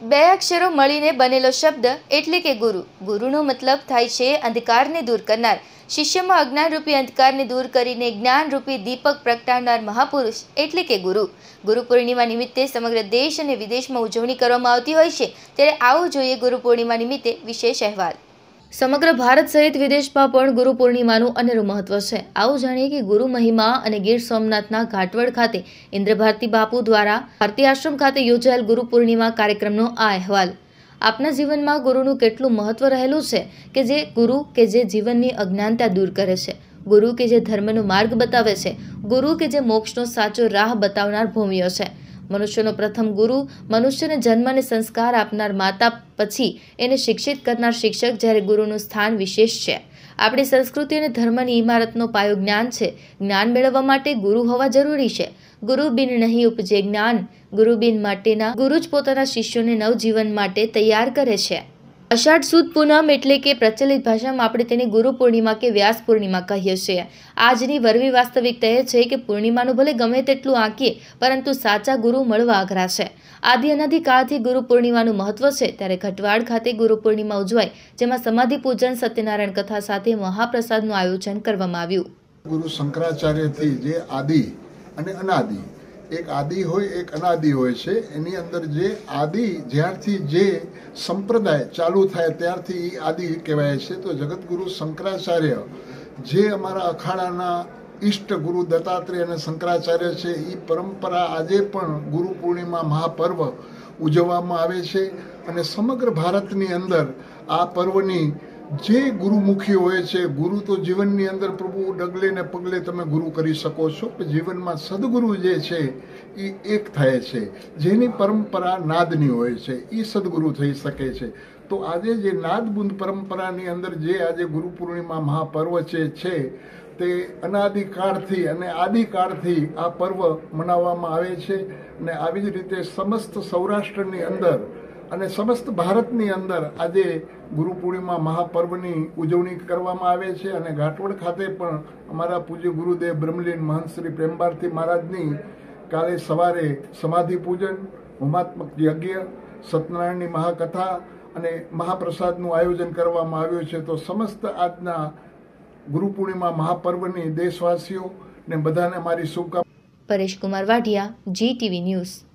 બે અક્ષરો મળીને બનેલો શબ્દ એટલે કે ગુરુ. ગુરુનો મતલબ થાય છે અંધકારને દૂર કરનાર. શિષ્યમાં અજ્ઞાનરૂપી અંધકારને દૂર કરીને જ્ઞાનરૂપી દીપક પ્રગટાવનાર મહાપુરુષ એટલે કે ગુરુ. ગુરુ પૂર્ણિમા નિમિત્તે સમગ્ર દેશ અને વિદેશમાં ઉજવણી કરવામાં આવતી હોય છે. ત્યારે આવું જોઈએ ગુરુ પૂર્ણિમા નિમિત્તે વિશેષ અહેવાલ. સમગ્ર ભારત સહિત વિદેશમાં પણ ગુરુ પૂર્ણિમાનું અનેરું મહત્વ છે. આવું જાણીએ કે ગુરુ મહિમા અને ગીર સોમનાથના ઘાટવડ ખાતે ઇન્દ્રભારતી બાપુ દ્વારા ભારતી આશ્રમ ખાતે યોજાયેલ ગુરુ પૂર્ણિમા કાર્યક્રમનો આ અહેવાલ. આપના જીવનમાં ગુરુનું કેટલું મહત્વ રહેલું છે કે જે ગુરુ કે જે જીવનની અજ્ઞાનતા દૂર કરે છે? ગુરુ કે જે ધર્મનો માર્ગ બતાવે છે? ગુરુ કે જે મોક્ષનો સાચો રાહ બતાવનાર ભૂમિઓ છે? મનુષ્યનો પ્રથમ ગુરુ, મનુષ્યને જન્મ અને સંસ્કાર આપનાર માતા પછી એને શિક્ષિત કરનાર શિક્ષક જ્યારે ગુરુનું સ્થાન વિશેષ છે. આપણી સંસ્કૃતિ અને ધર્મની ઇમારતનો પાયો જ્ઞાન છે. જ્ઞાન મેળવવા માટે ગુરુ હોવા જરૂરી છે. ગુરુ બિન નહીં ઉપજે જ્ઞાન, ગુરુ બિન માટેના, ગુરુ જ પોતાના શિષ્યોને નવજીવન માટે તૈયાર કરે છે. અષાઢ સુદ પૂનમ એટલે કે પ્રચલિત ભાષામાં આપણે તેને ગુરુ પૂર્ણિમા કે વ્યાસ પૂર્ણિમા કહીએ છીએ. આજની વરવી વાસ્તવિકતા એ છે કે પૂર્ણિમાનું ભલે ગમે તેટલું આંકીએ, પરંતુ સાચા ગુરુ મળવા અઘરા છે. આદિ અનાદિ કાળથી ગુરુ પૂર્ણિમાનું મહત્વ છે. ત્યારે ઘટવાડ ખાતે ગુરુ પૂર્ણિમા ઉજવાય, જેમાં સમાધિ પૂજન, સત્યનારાયણ કથા સાથે મહાપ્રસાદનું આયોજન કરવામાં આવ્યું. ગુરુ શંકરાચાર્યથી જે આદિ અને અનાદિ એક આદિ હોય, એક અનાદિ હોય છે. એની અંદર જે આદિ જ્યારથી જે સંપ્રદાય ચાલુ થાય ત્યારથી એ આદિ કહેવાય છે. તો જગતગુરુ શંકરાચાર્ય જે અમારા અખાડાના ઈષ્ટ ગુરુ દત્તાત્રેય અને શંકરાચાર્ય છે એ પરંપરા આજે પણ ગુરુ પૂર્ણિમા મહાપર્વ ઉજવવામાં આવે છે. અને સમગ્ર ભારતની અંદર આ પર્વની જે ગુરુમુખી હોય છે, ગુરુ તો જીવનની અંદર પ્રભુ ડગલે ને પગલે તમે ગુરુ કરી શકો છો જીવનમાં સદગુરુ જે છે, એ એક થાય છે. જેની પરંપરા નાદની હોય છે, એ સદગુરુ થઈ શકે છે. તો આજે જે નાદબુંદ પરંપરાની અંદર જે આજે ગુરુ પૂર્ણિમા મહાપર્વ છે છે, તે અનાદિકાળથી અને આદિકાળથી આ પર્વ મનાવવામાં આવે છે અને આવી જ રીતે સમસ્ત સૌરાષ્ટ્રની અંદર અને સમસ્ત ભારતની અંદર આજે ગુરુ પૂર્ણિમા મહાપર્વની ઉજવણી કરવામાં આવે છે અને ઘાટવડ ખાતે પણ અમારા પૂજ્ય ગુરુદેવ બ્રહ્મલીન મહંત શ્રી પ્રેમભારતી મહારાજની કાલે સવારે સમાધિ પૂજન, હોમાત્મક યજ્ઞ, સત્યનારાયણની મહાકથા અને મહાપ્રસાદનું આયોજન કરવામાં આવ્યું છે. તો સમસ્ત આજના ગુરુ પૂર્ણિમા મહાપર્વની દેશવાસીઓ ને બધાને મારી શુભકામના Paresh Kumar Vadhiya G TV news